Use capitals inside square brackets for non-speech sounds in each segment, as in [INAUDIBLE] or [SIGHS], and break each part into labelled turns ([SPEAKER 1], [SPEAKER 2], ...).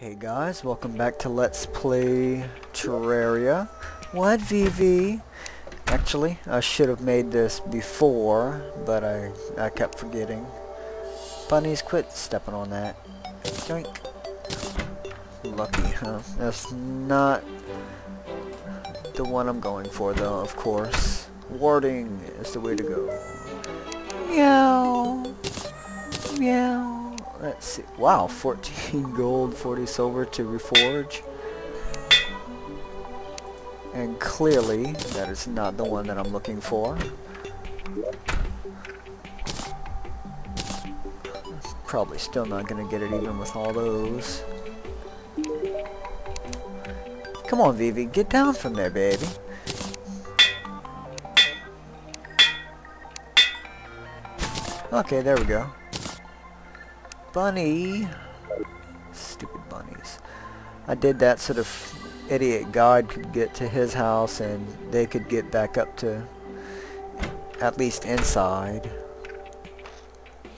[SPEAKER 1] Hey guys, welcome back to Let's Play Terraria. What, VV? Actually, I should have made this before, but I, I kept forgetting. Bunnies, quit stepping on that. Lucky, huh? That's not the one I'm going for, though, of course. Warding is the way to go. Meow. Meow. Let's see. Wow, 14 [LAUGHS] gold, 40 silver to reforge. And clearly, that is not the one that I'm looking for. Probably still not going to get it even with all those. Come on, Vivi, get down from there, baby. Okay, there we go. Bunny! Stupid bunnies. I did that so the idiot god could get to his house and they could get back up to at least inside.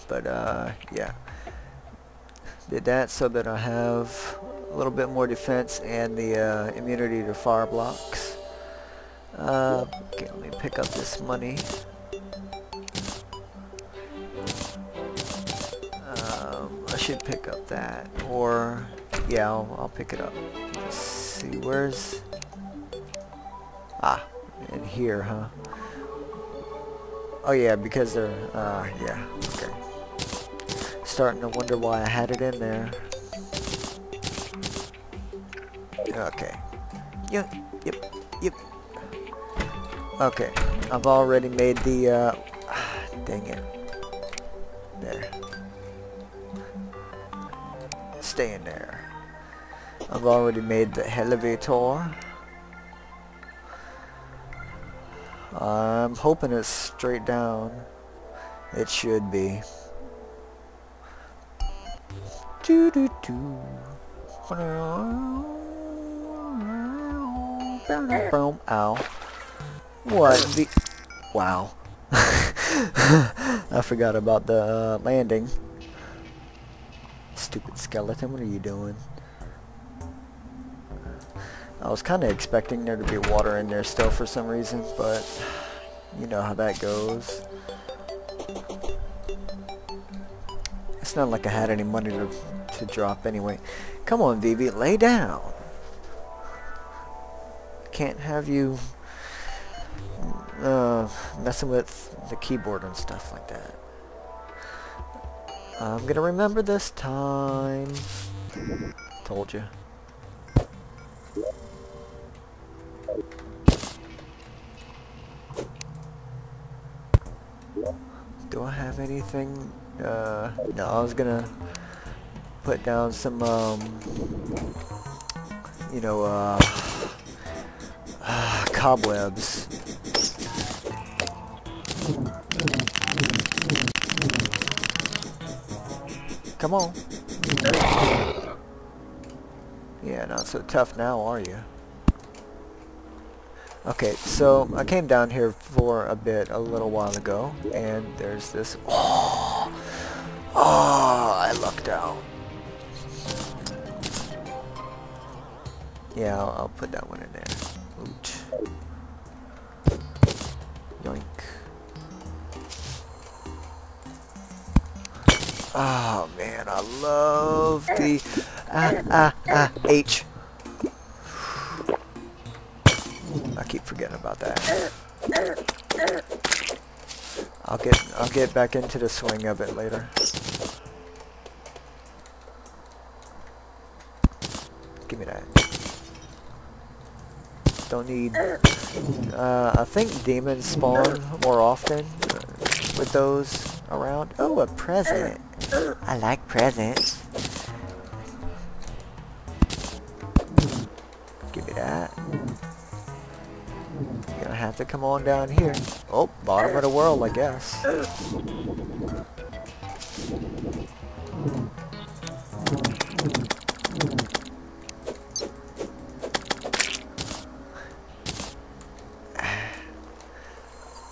[SPEAKER 1] But uh, yeah. Did that so that I have a little bit more defense and the uh, immunity to fire blocks. Uh, okay, let me pick up this money. Should pick up that. Or, yeah, I'll, I'll pick it up. Let's see, where's... Ah, in here, huh? Oh yeah, because they're, uh, yeah, okay. Starting to wonder why I had it in there. Okay. Yep, yep, yep. Okay, I've already made the, uh, [SIGHS] dang it. I've already made the elevator. I'm hoping it's straight down. It should be. Doo doo doo. Boom. Ow. What the... Wow. [LAUGHS] I forgot about the uh, landing. Stupid skeleton, what are you doing? I was kind of expecting there to be water in there still for some reason, but you know how that goes. It's not like I had any money to, to drop anyway. Come on, Vivi, lay down. Can't have you uh, messing with the keyboard and stuff like that. I'm gonna remember this time. Told you. I have anything? Uh, no, I was gonna put down some, um, you know, uh, uh cobwebs. Come on. Yeah, not so tough now, are you? Okay, so I came down here for a bit a little while ago, and there's this... Oh! [GASPS] Oh, I lucked out. Yeah, I'll, I'll put that one in there. Yoink. Oh man, I love the ah ah ah H. I keep forgetting about that. I'll get I'll get back into the swing of it later. Give me that. Don't need. Uh, I think demons spawn more often with those around. Oh, a present. I like presents. have to come on down here. Oh, bottom of the world, I guess.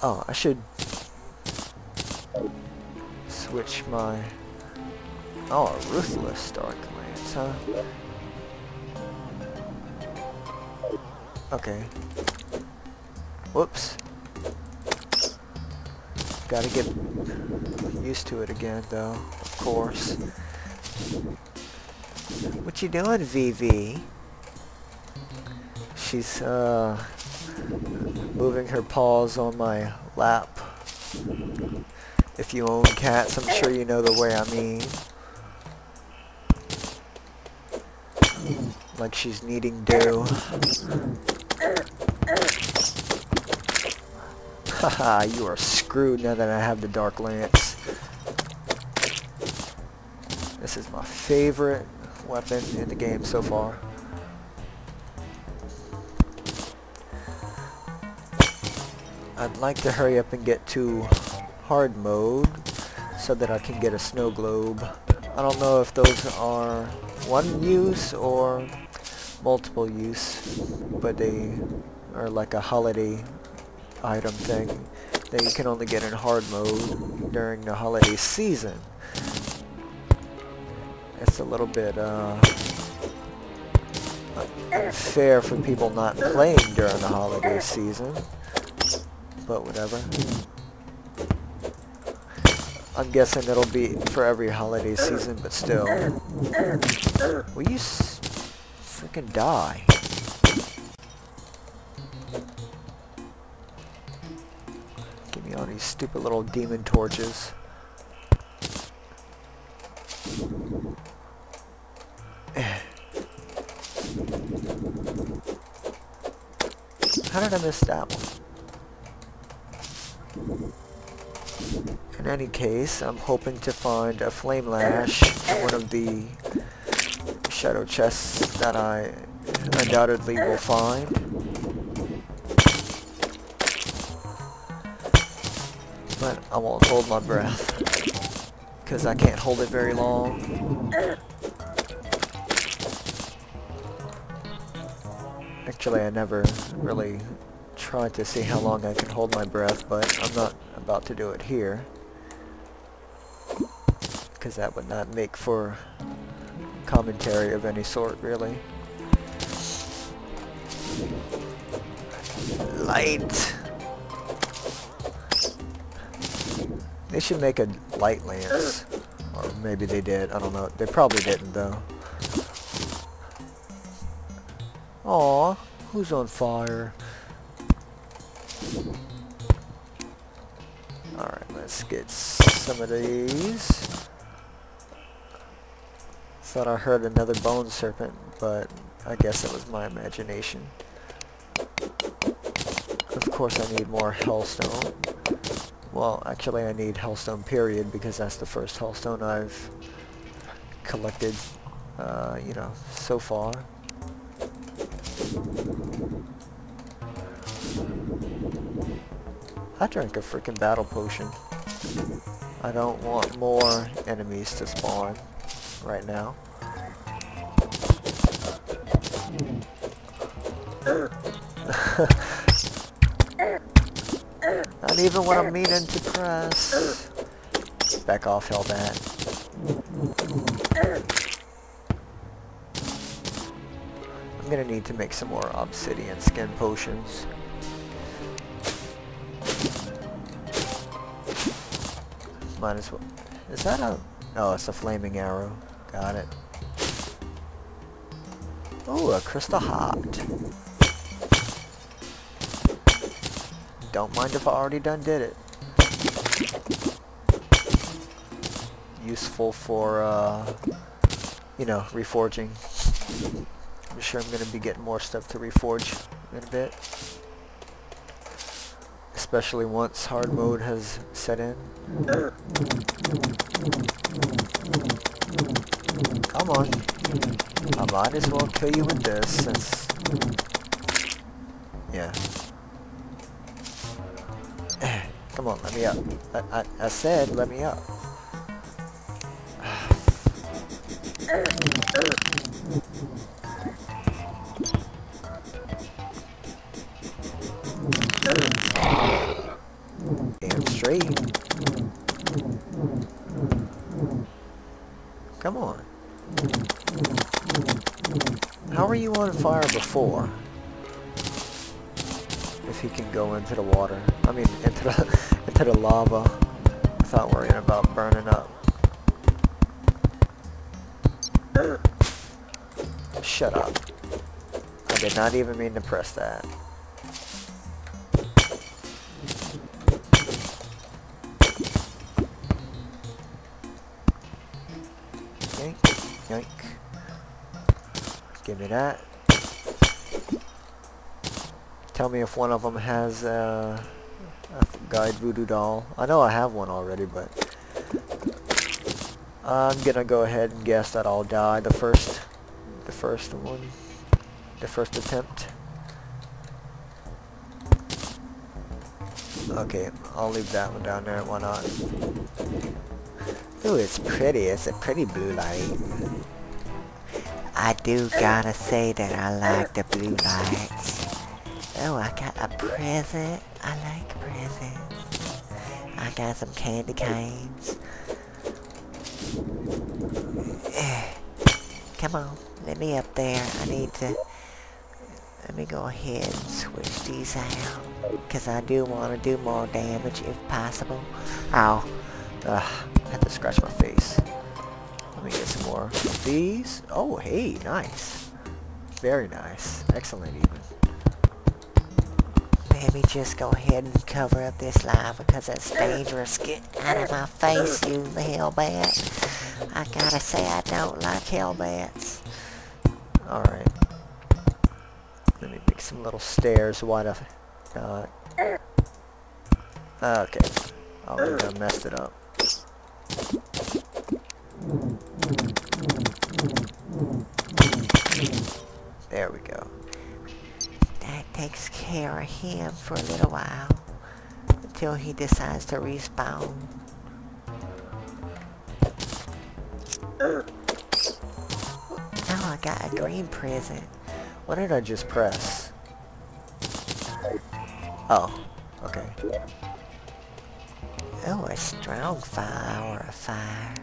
[SPEAKER 1] Oh, I should switch my... Oh, a Ruthless Dark Lance, huh? Okay. Whoops. Gotta get used to it again, though, of course. What you doing, VV? She's, uh, moving her paws on my lap. If you own cats, I'm sure you know the way I mean. Like she's kneading dew. Haha, [LAUGHS] you are screwed now that I have the Dark Lance. This is my favorite weapon in the game so far. I'd like to hurry up and get to hard mode so that I can get a snow globe. I don't know if those are one use or multiple use, but they are like a holiday item thing that you can only get in hard mode during the holiday season. It's a little bit uh, unfair for people not playing during the holiday season but whatever. I'm guessing it'll be for every holiday season, but still. Will you freaking die? All these stupid little demon torches. How did I miss that one? In any case, I'm hoping to find a flame lash in one of the shadow chests that I undoubtedly will find. But I won't hold my breath because I can't hold it very long. Actually, I never really tried to see how long I can hold my breath, but I'm not about to do it here. Because that would not make for commentary of any sort, really. Light! They should make a light lance. Or maybe they did, I don't know. They probably didn't, though. Aw, who's on fire? Alright, let's get some of these. Thought I heard another bone serpent, but I guess it was my imagination. Of course I need more hellstone. Well, actually I need hellstone period because that's the first hellstone I've collected, uh, you know, so far. I drank a freaking battle potion. I don't want more enemies to spawn right now. [LAUGHS] Even when I'm meaning to press. Back off, Hellbat. I'm gonna need to make some more obsidian skin potions. Might as well. Is that a... Oh, it's a flaming arrow. Got it. Oh, a crystal heart. Don't mind if I already done did it. Useful for, uh, you know, reforging. I'm sure I'm going to be getting more stuff to reforge in a bit especially once hard mode has set in. Come on. I might as well kill you with this since... Yeah. Come on, let me up. I, I, I said let me up. Damn straight. Come on. How were you on fire before? if he can go into the water. I mean, into the into the lava without worrying about burning up. Shut up. I did not even mean to press that. Yank, yank. Give me that. Tell me if one of them has uh, guide voodoo doll. I know I have one already, but I'm gonna go ahead and guess that I'll die the first, the first one, the first attempt. Okay, I'll leave that one down there. Why not? Ooh, it's pretty. It's a pretty blue light.
[SPEAKER 2] I do gotta say that I like the blue lights. Oh, I got a present. I like presents. I got some candy canes. [SIGHS] Come on, let me up there. I need to... Let me go ahead and switch these out. Because I do want to do more damage if possible.
[SPEAKER 1] Ow. Ugh, I had to scratch my face. Let me get some more of these. Oh, hey, nice. Very nice. Excellent, even.
[SPEAKER 2] Let me just go ahead and cover up this lava because it's dangerous. Get out of my face, you hellbat. I gotta say I don't like hellbats.
[SPEAKER 1] Alright. Let me make some little stairs. Why the... Uh, okay. Oh, I messed it up. There we go.
[SPEAKER 2] That of him for a little while. Until he decides to respawn. Oh, I got a green present.
[SPEAKER 1] What did I just press? Oh, okay.
[SPEAKER 2] Oh, a strong flower of fire.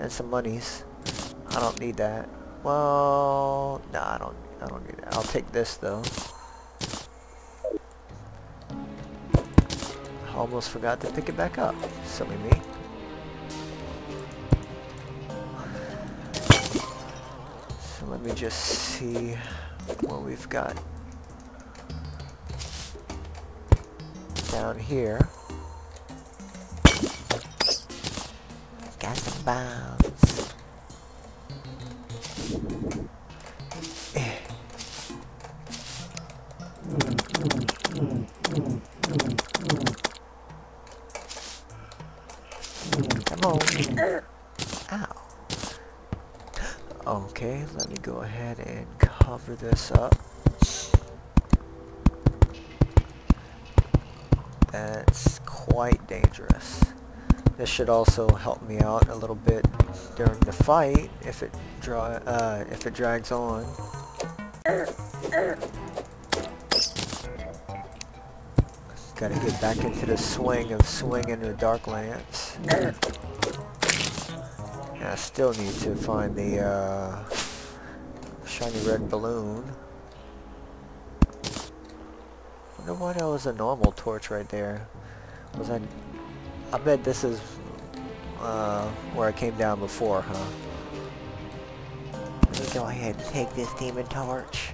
[SPEAKER 1] And some monies. I don't need that. Well, no, I don't. I don't need that. I'll take this though. Almost forgot to pick it back up. Silly me. So let me just see what we've got down here.
[SPEAKER 2] Got some bombs.
[SPEAKER 1] This up. That's quite dangerous. This should also help me out a little bit during the fight if it draw uh, if it drags on. Gotta get back into the swing of swinging the Dark Lance. Yeah, I still need to find the uh, shiny red balloon. wonder why that was a normal torch right there. Was I? I bet this is uh, where I came down before, huh?
[SPEAKER 2] Let me go ahead and take this demon torch.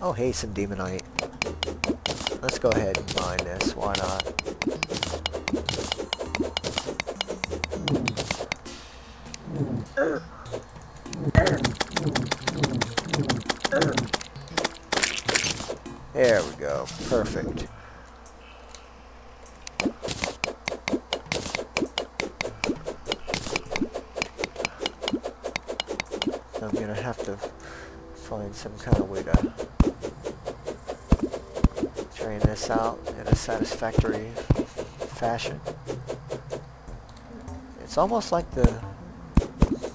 [SPEAKER 1] Oh, hey, some demonite. Let's go ahead and mine this. Why not? [CLEARS THROAT] Perfect. I'm gonna have to find some kind of way to train this out in a satisfactory fashion. It's almost like the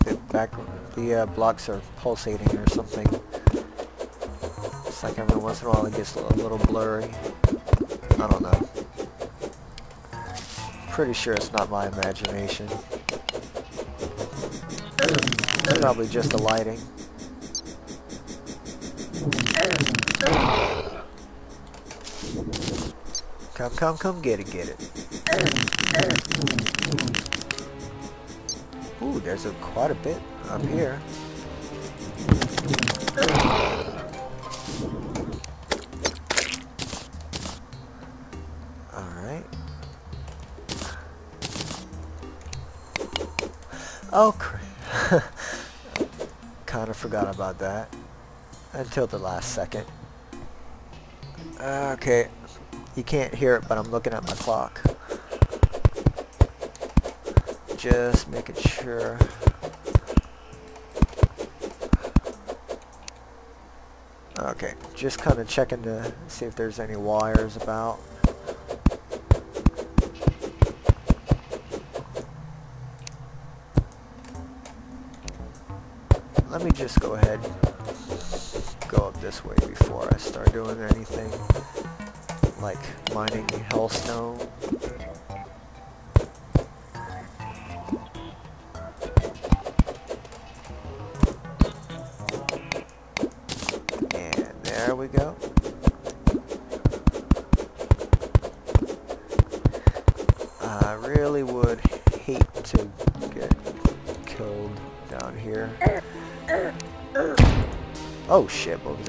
[SPEAKER 1] the back the uh, blocks are pulsating or something. It's like every once in a while it gets a little blurry. I don't know. Pretty sure it's not my imagination. Probably just the lighting. Come, come, come, get it, get it. Ooh, there's a, quite a bit up here. Oh, crap. [LAUGHS] kind of forgot about that. Until the last second. Uh, okay. You can't hear it, but I'm looking at my clock. Just making sure. Okay, just kind of checking to see if there's any wires about. Let me just go ahead go up this way before I start doing anything like mining hellstone. And there we go. I really would hate to get killed down here. Oh shit, what was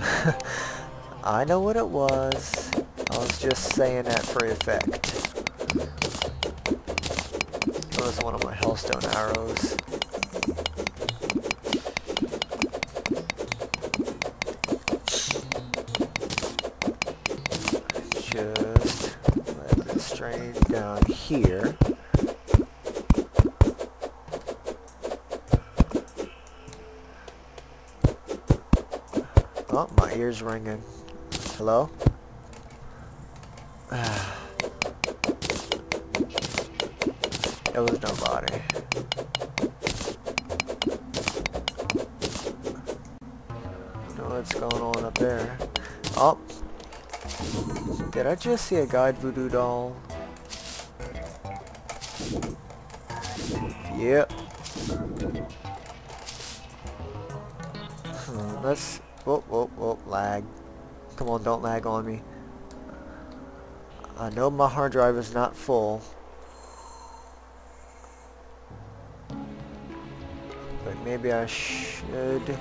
[SPEAKER 1] that? [LAUGHS] I know what it was. I was just saying that for effect. It was one of my Hellstone arrows. Just let this drain down here. Ear's ringing. Hello? [SIGHS] it was nobody. know what's going on up there. Oh. Did I just see a guide voodoo doll? Yep. Hmm, let's... Whoop, whoop, whoop, lag. Come on, don't lag on me. I know my hard drive is not full. But maybe I should...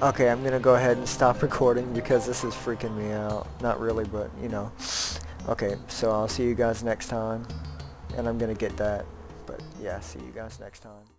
[SPEAKER 1] Okay, I'm gonna go ahead and stop [LAUGHS] recording because this is freaking me out. Not really, but, you know. Okay, so I'll see you guys next time. And I'm gonna get that. But, yeah, see you guys next time.